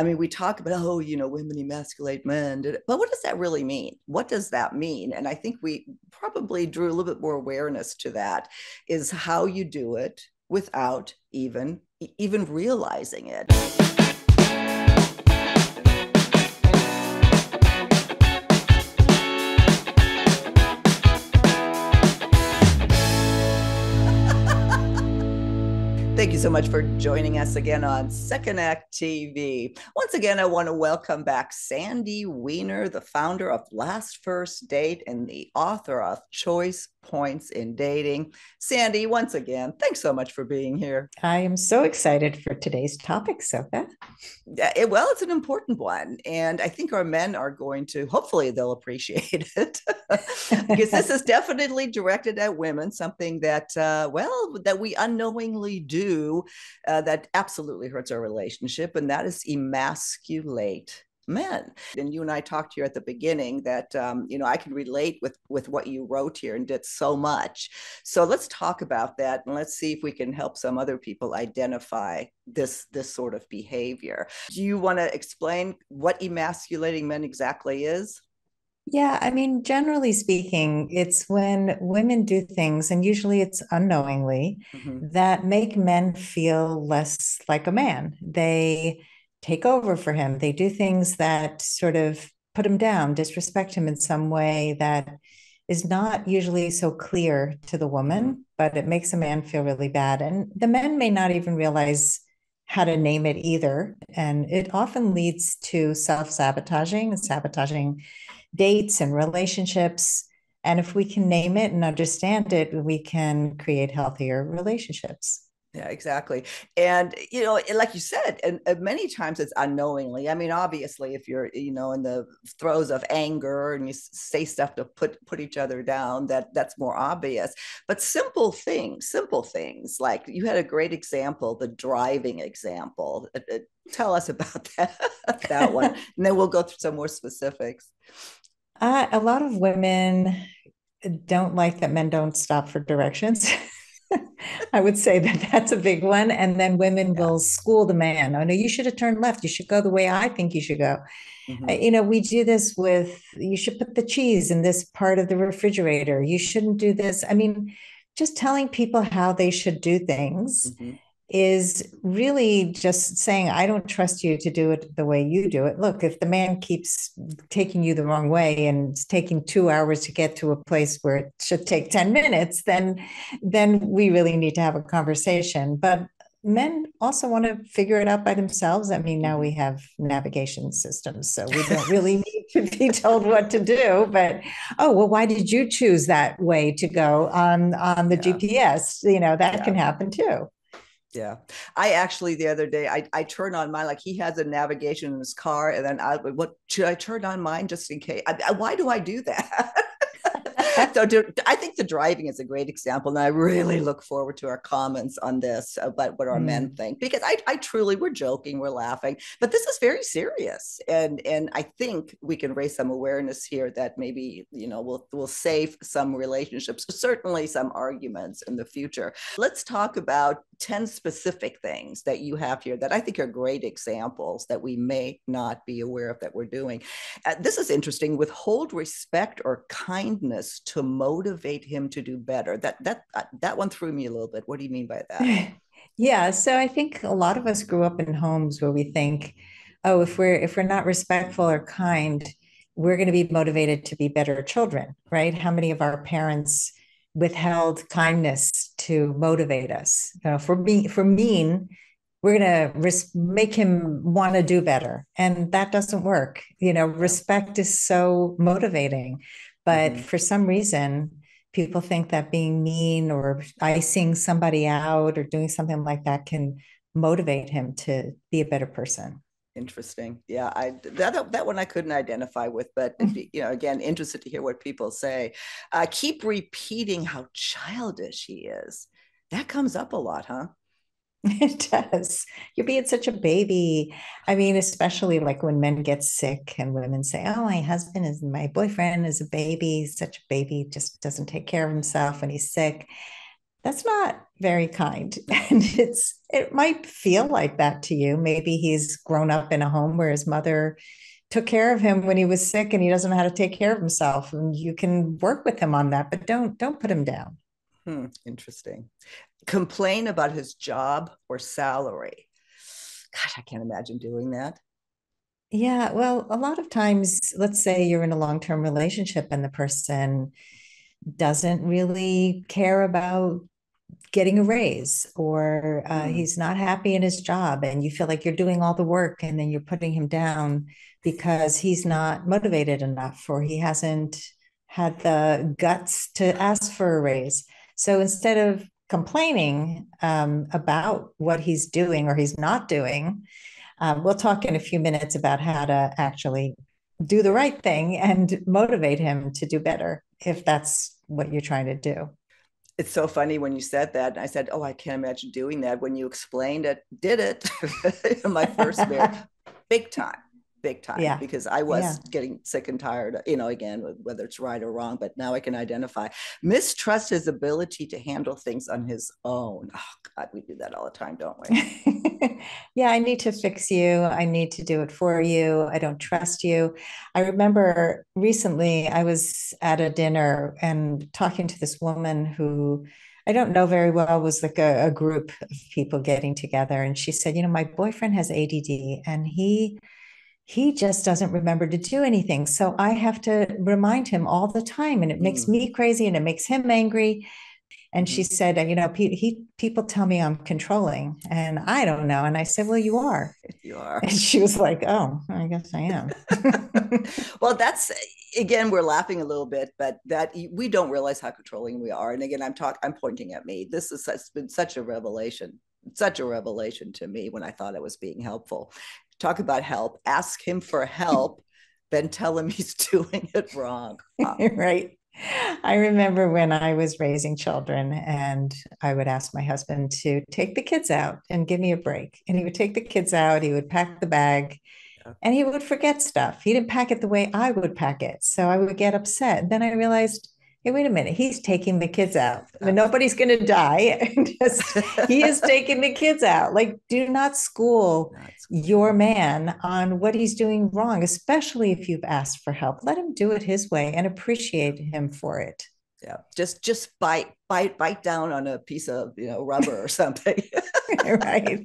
I mean, we talk about, oh, you know, women emasculate men, but what does that really mean? What does that mean? And I think we probably drew a little bit more awareness to that is how you do it without even even realizing it. Thank you so much for joining us again on Second Act TV. Once again, I want to welcome back Sandy Weiner, the founder of Last First Date and the author of Choice points in dating. Sandy, once again, thanks so much for being here. I am so excited for today's topic, Silke. Yeah, it, well, it's an important one. And I think our men are going to, hopefully, they'll appreciate it because this is definitely directed at women, something that, uh, well, that we unknowingly do uh, that absolutely hurts our relationship, and that is emasculate men. And you and I talked here at the beginning that um, you know I can relate with with what you wrote here and did so much. So let's talk about that and let's see if we can help some other people identify this this sort of behavior. Do you want to explain what emasculating men exactly is? Yeah, I mean, generally speaking, it's when women do things, and usually it's unknowingly, mm-hmm. that make men feel less like a man. They take over for him. They do things that sort of put him down, disrespect him in some way that is not usually so clear to the woman, but it makes a man feel really bad. And the men may not even realize how to name it either. And it often leads to self sabotaging and sabotaging dates and relationships. And if we can name it and understand it, we can create healthier relationships. Yeah, exactly. And, you know, like you said, and, and, many times it's unknowingly. I mean, obviously, if you're, you know, in the throes of anger and you say stuff to put put each other down, that that's more obvious. But simple things, simple things like you had a great example, the driving example. Uh, uh, tell us about that, that one. and then we'll go through some more specifics. Uh, a lot of women don't like that men don't stop for directions. I would say that that's a big one. And then women yeah. will school the man. Oh, no, you should have turned left. You should go the way I think you should go. Mm-hmm. Uh, you know, we do this with you should put the cheese in this part of the refrigerator. You shouldn't do this. I mean, just telling people how they should do things. Mm-hmm is really just saying, I don't trust you to do it the way you do it. Look, if the man keeps taking you the wrong way and it's taking two hours to get to a place where it should take 10 minutes, then then we really need to have a conversation. But men also want to figure it out by themselves. I mean, now we have navigation systems, so we don't really need to be told what to do. But oh, well, why did you choose that way to go on on the yeah. GPS? You know, that yeah. can happen too. Yeah. I actually the other day I I turned on mine like he has a navigation in his car and then I what should I turn on mine just in case? I, why do I do that? so do, I think the driving is a great example, and I really look forward to our comments on this about what our mm. men think because I, I truly we're joking, we're laughing, but this is very serious, and and I think we can raise some awareness here that maybe you know we'll we'll save some relationships, certainly some arguments in the future. Let's talk about 10 specific things that you have here that I think are great examples that we may not be aware of that we're doing. Uh, this is interesting withhold respect or kindness to motivate him to do better. That that uh, that one threw me a little bit. What do you mean by that? yeah, so I think a lot of us grew up in homes where we think, oh, if we're if we're not respectful or kind, we're going to be motivated to be better children, right? How many of our parents withheld kindness to motivate us? You know, for being for mean, we're going to res- make him want to do better and that doesn't work you know respect is so motivating but mm-hmm. for some reason, people think that being mean or icing somebody out or doing something like that can motivate him to be a better person. Interesting. Yeah, I that that one I couldn't identify with, but mm-hmm. you know, again, interested to hear what people say. Uh, keep repeating how childish he is. That comes up a lot, huh? It does. You're being such a baby. I mean, especially like when men get sick and women say, Oh, my husband is my boyfriend is a baby, such a baby, just doesn't take care of himself when he's sick. that's not very kind and it's it might feel like that to you maybe he's grown up in a home where his mother took care of him when he was sick and he doesn't know how to take care of himself and you can work with him on that but don't don't put him down hmm, interesting complain about his job or salary. Gosh i can't imagine doing that. Yeah well a lot of times let's say you're in a long-term relationship and the person doesn't really care about getting a raise or uh, mm. he's not happy in his job and you feel like you're doing all the work and then you're putting him down because he's not motivated enough or he hasn't had the guts to ask for a raise. So instead of complaining um, about what he's doing or he's not doing um, we'll talk in a few minutes about how to actually do the right thing and motivate him to do better if that's what you're trying to do it's so funny when you said that. I said, "Oh, I can't imagine doing that." When you explained it, did it in my first big time big time yeah. because I was yeah. getting sick and tired, you know, again, whether it's right or wrong, but now I can identify. Mistrust his ability to handle things on his own. Oh, God, we do that all the time, don't we? yeah, I need to fix you. I need to do it for you. I don't trust you. I remember recently I was at a dinner and talking to this woman who I don't know very well was like a, a group of people getting together. And she said, You know, my boyfriend has ADD and he he just doesn't remember to do anything. So I have to remind him all the time. And it makes mm. me crazy and it makes him angry. And she mm-hmm. said, you know, he, people tell me I'm controlling and I don't know. And I said, well, you are. You are. And she was like, oh, I guess I am. well, that's, again, we're laughing a little bit, but that we don't realize how controlling we are. And again, I'm talking, I'm pointing at me. This has been such a revelation such a revelation to me when I thought I was being helpful talk about help, ask him for help, then tell him he's doing it wrong. right. I remember when I was raising children and I would ask my husband to take the kids out and give me a break. And he would take the kids out, he would pack the bag, and he would forget stuff. He didn't pack it the way I would pack it. So I would get upset. Then I realized hey, wait a minute, he's taking the kids out. nobody's going to die. Just, he is taking the kids out. Like, do not school your man on what he's doing wrong, especially if you've asked for help. Let him do it his way and appreciate him for it. Yeah, just just bite bite bite down on a piece of you know rubber or something. right.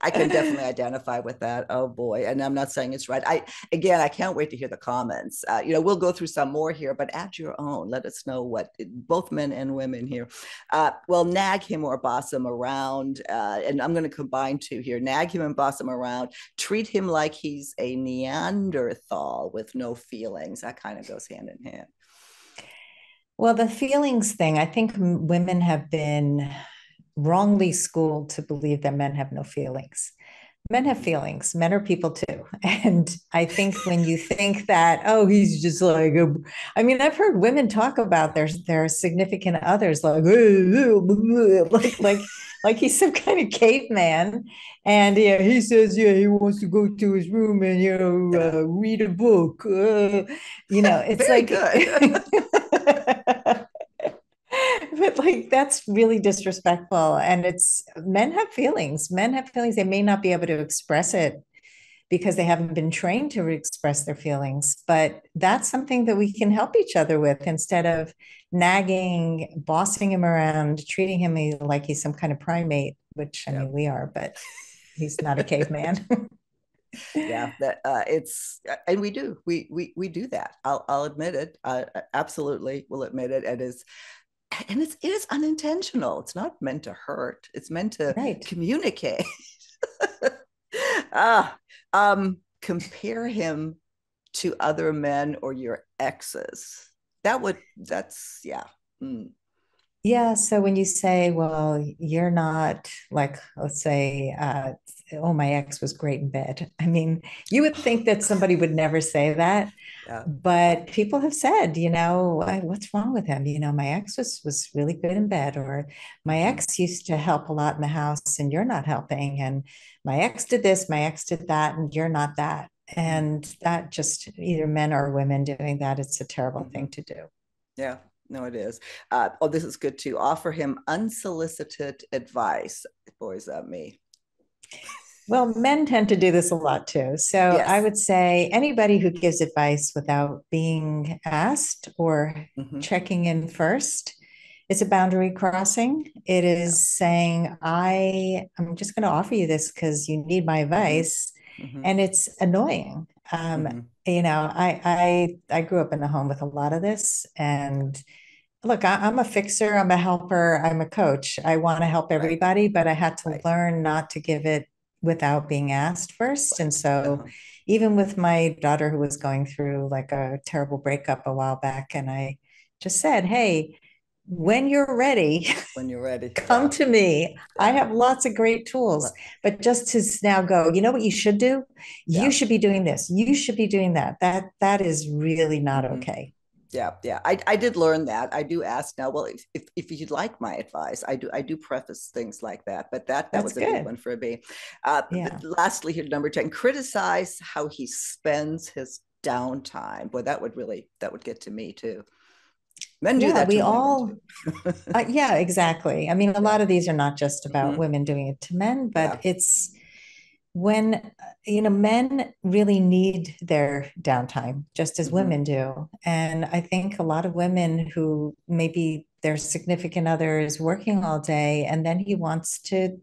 I can definitely identify with that. Oh boy. And I'm not saying it's right. I, again, I can't wait to hear the comments. Uh, you know, we'll go through some more here, but add your own. Let us know what both men and women here. Uh, well, nag him or boss him around. Uh, and I'm going to combine two here nag him and boss him around. Treat him like he's a Neanderthal with no feelings. That kind of goes hand in hand. Well, the feelings thing, I think women have been wrongly schooled to believe that men have no feelings. Men have feelings. Men are people too. And I think when you think that, oh, he's just like, a, I mean, I've heard women talk about their their significant others like, like, like, like he's some kind of caveman. And yeah, he says, yeah, he wants to go to his room and you know uh, read a book. Uh, you know, it's like. but like that's really disrespectful and it's men have feelings. Men have feelings. They may not be able to express it because they haven't been trained to express their feelings but that's something that we can help each other with instead of nagging bossing him around treating him like he's some kind of primate which i mean we are but he's not a caveman. Yeah that uh, it's and we do. We we we do that. I'll i'll admit it. Uh, absolutely will admit it. It is and it's it is unintentional. It's not meant to hurt. It's meant to right. communicate. Ah um compare him to other men or your exes. That would that's yeah. Mm. yeah so when you say well you're not like let's say uh oh my ex was great in bed i mean you would think that somebody would never say that yeah. But people have said, you know, what's wrong with him? You know, my ex was was really good in bed, or my mm-hmm. ex used to help a lot in the house, and you're not helping. And my ex did this, my ex did that, and you're not that. Mm-hmm. And that just either men or women doing that, it's a terrible mm-hmm. thing to do. Yeah, no, it is. Uh, oh, this is good too. Offer him unsolicited advice. Boys, that me. Well, men tend to do this a lot too. So yes. I would say anybody who gives advice without being asked or mm-hmm. checking in first, it's a boundary crossing. It is saying, I I'm just going to offer you this because you need my mm-hmm. advice. Mm-hmm. And it's annoying. Um, mm-hmm. you know, I I I grew up in a home with a lot of this and look, I, am a fixer, I'm a helper, I'm a coach. I want to help everybody, right. but I had to right. learn not to give it without being asked first. And so, uh-huh. even with my daughter who was going through like a terrible breakup a while back, and I just said, Hey, when you're ready, when you're ready, come yeah. to me. Yeah. I have lots of great tools, but just to now go, you know what you should do? You should be doing this. You should be doing that. That that is really not mm-hmm. okay yeah yeah I, I did learn that i do ask now well if, if, if you'd like my advice i do i do preface things like that but that that That's was a good. big one for me uh, yeah. lastly here number 10 criticize how he spends his downtime boy that would really that would get to me too men do yeah, that we all uh, yeah exactly i mean a lot of these are not just about mm-hmm. women doing it to men but yeah. it's when you know men really need their downtime just as mm-hmm. women do and i think a lot of women who maybe their significant other is working all day and then he wants to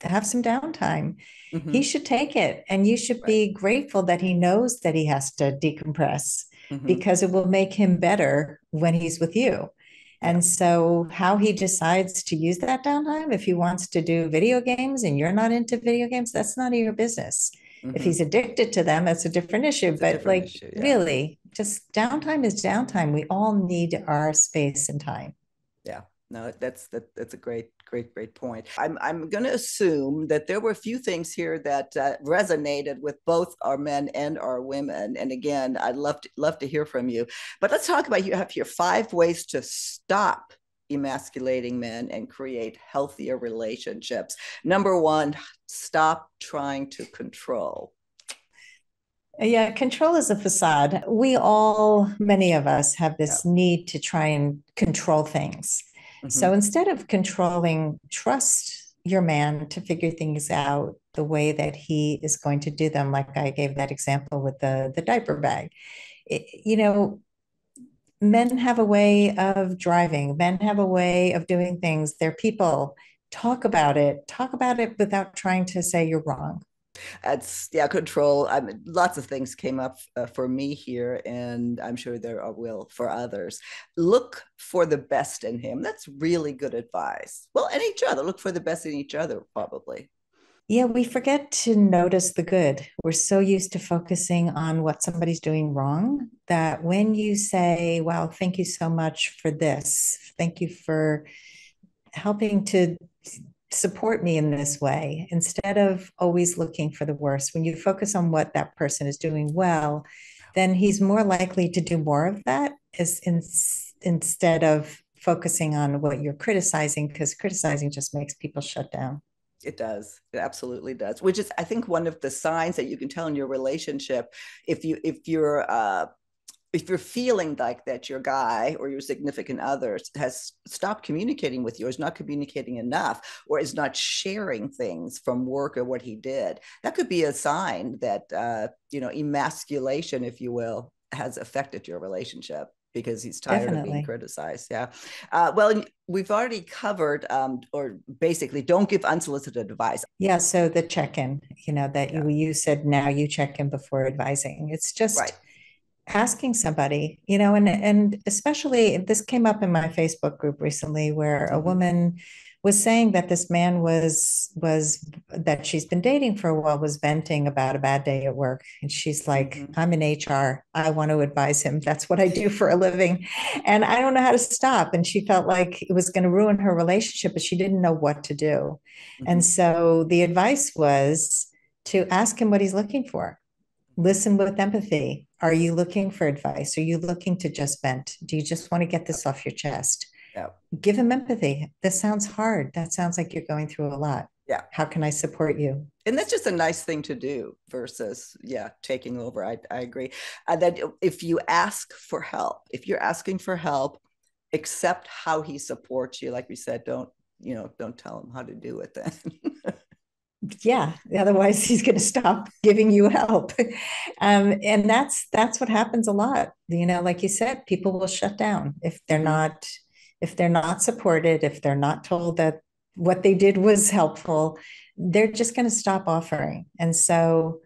have some downtime mm-hmm. he should take it and you should right. be grateful that he knows that he has to decompress mm-hmm. because it will make him better when he's with you and so, how he decides to use that downtime, if he wants to do video games and you're not into video games, that's none of your business. Mm-hmm. If he's addicted to them, that's a different issue. It's but, like, issue, yeah. really, just downtime is downtime. We all need our space and time. No that's that, that's a great great great point i'm i'm going to assume that there were a few things here that uh, resonated with both our men and our women and again i'd love to love to hear from you but let's talk about you have here five ways to stop emasculating men and create healthier relationships number one stop trying to control yeah, control is a facade. We all, many of us, have this yeah. need to try and control things. Mm-hmm. So instead of controlling, trust your man to figure things out the way that he is going to do them. Like I gave that example with the, the diaper bag. It, you know, men have a way of driving, men have a way of doing things. They're people. Talk about it. Talk about it without trying to say you're wrong it's yeah control i mean lots of things came up uh, for me here and i'm sure there are will for others. Look for the best in him. That's really good advice. Well and each other. Look for the best in each other probably. Yeah we forget to notice the good. We're so used to focusing on what somebody's doing wrong that when you say wow thank you so much for this. Thank you for helping to support me in this way instead of always looking for the worst. When you focus on what that person is doing well then he's more likely to do more of that as in, instead of focusing on what you're criticizing because criticizing just makes people shut down. It does. It absolutely does which is i think one of the signs that you can tell in your relationship if you if you're uh if you're feeling like that your guy or your significant other has stopped communicating with you or is not communicating enough or is not sharing things from work or what he did that could be a sign that uh, you know emasculation if you will has affected your relationship because he's tired Definitely. of being criticized. Yeah. Uh, well, we've already covered, um, or basically, don't give unsolicited advice. Yeah. So the check in, you know, that yeah. you, you said now you check in before advising. It's just. Right asking somebody you know and and especially this came up in my facebook group recently where a mm-hmm. woman was saying that this man was was that she's been dating for a while was venting about a bad day at work and she's like mm-hmm. i'm in hr i want to advise him that's what i do for a living and i don't know how to stop and she felt like it was going to ruin her relationship but she didn't know what to do mm-hmm. and so the advice was to ask him what he's looking for listen with empathy. Are you looking for advice? Are you looking to just vent? Do you just want to get this off your chest? Yeah. Give him empathy. This sounds hard. That sounds like you're going through a lot. Yeah. How can I support you? And that's just a nice thing to do versus, yeah, taking over. I, I agree. Uh, that if you ask for help, if you're asking for help, accept how he supports you like we said don't you know don't tell him how to do it then yeah otherwise he's going to stop giving you help. Um, and that's that's what happens a lot. You know like you said people will shut down if they're not if they're not supported if they're not told that what they did was helpful they're just going to stop offering. And so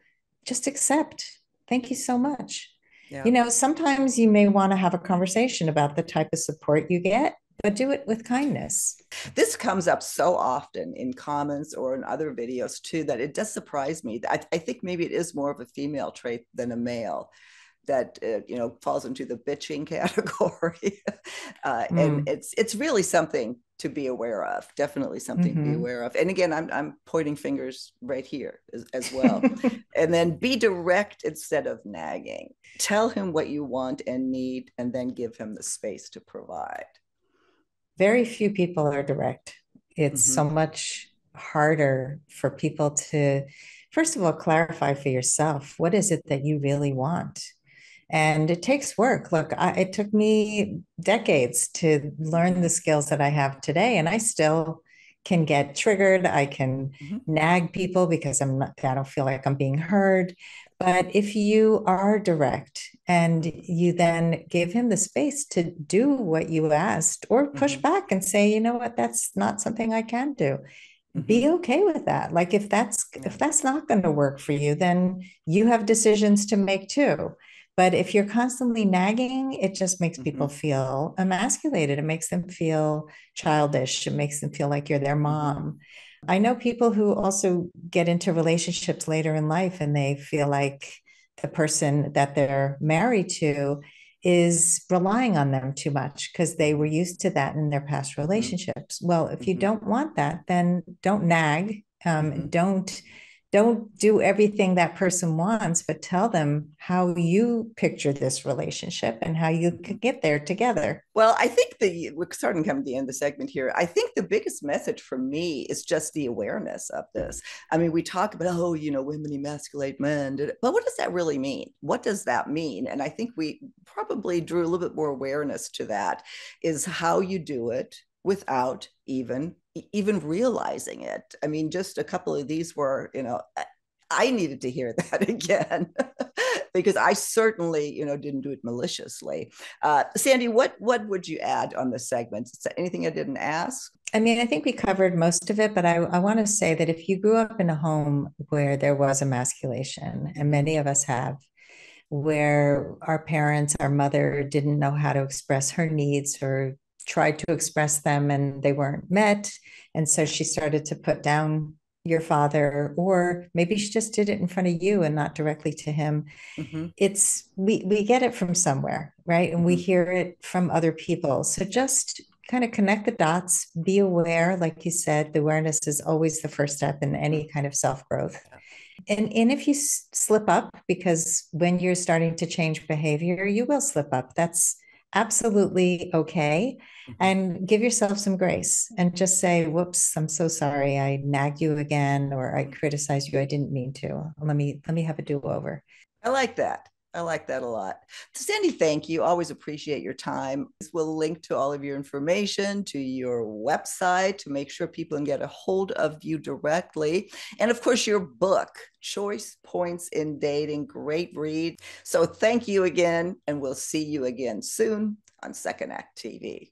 just accept. Thank you so much. Yeah. you know sometimes you may want to have a conversation about the type of support you get but do it with kindness. This comes up so often in comments or in other videos too that it does surprise me. I, I think maybe it is more of a female trait than a male that uh, you know falls into the bitching category uh, mm. and it's it's really something to be aware of definitely something mm-hmm. to be mm-hmm. aware of and again i'm, I'm pointing fingers right here as, as well and then be direct instead of nagging tell him what you want and need and then give him the space to provide very few people are direct. It's mm-hmm. so much harder for people to, first of all, clarify for yourself what is it that you really want? And it takes work. Look, I, it took me decades to learn the skills that I have today, and I still can get triggered. I can mm-hmm. nag people because I'm not, I don't feel like I'm being heard. But if you are direct and you then give him the space to do what you asked or push mm-hmm. back and say, you know what, that's not something I can do. Mm-hmm. Be okay with that. Like if that's if that's not going to work for you, then you have decisions to make too. But if you're constantly nagging, it just makes people mm-hmm. feel emasculated. It makes them feel childish. It makes them feel like you're their mm-hmm. mom. I know people who also get into relationships later in life and they feel like the person that they're married to is relying on them too much because they were used to that in their past mm-hmm. relationships. Well, if you mm-hmm. don't want that, then don't nag. Um, mm-hmm. Don't don't do everything that person wants, but tell them how you picture this relationship and how you could get there together. Well, I think the we're starting to come to the end of the segment here. I think the biggest message for me is just the awareness of this. I mean, we talk about oh, you know, women emasculate men, but what does that really mean? What does that mean? And I think we probably drew a little bit more awareness to that. Is how you do it without even even realizing it. I mean, just a couple of these were, you know, I needed to hear that again because I certainly, you know, didn't do it maliciously. Uh, Sandy, what what would you add on the segment? Is there anything I didn't ask? I mean, I think we covered most of it, but I, I want to say that if you grew up in a home where there was emasculation, and many of us have, where our parents, our mother didn't know how to express her needs or tried to express them and they weren't met. And so she started to put down your father, or maybe she just did it in front of you and not directly to him. Mm-hmm. It's we we get it from somewhere, right? And we mm-hmm. hear it from other people. So just kind of connect the dots, be aware, like you said, the awareness is always the first step in any kind of self-growth. And, and if you slip up, because when you're starting to change behavior, you will slip up. That's absolutely okay mm-hmm. and give yourself some grace and just say whoops i'm so sorry i nagged you again or i criticized you i didn't mean to. Let me let me have a do-over. I like that I like that a lot. Sandy, thank you. Always appreciate your time. We'll link to all of your information to your website to make sure people can get a hold of you directly. And of course, your book, Choice Points in Dating. Great read. So thank you again, and we'll see you again soon on Second Act TV.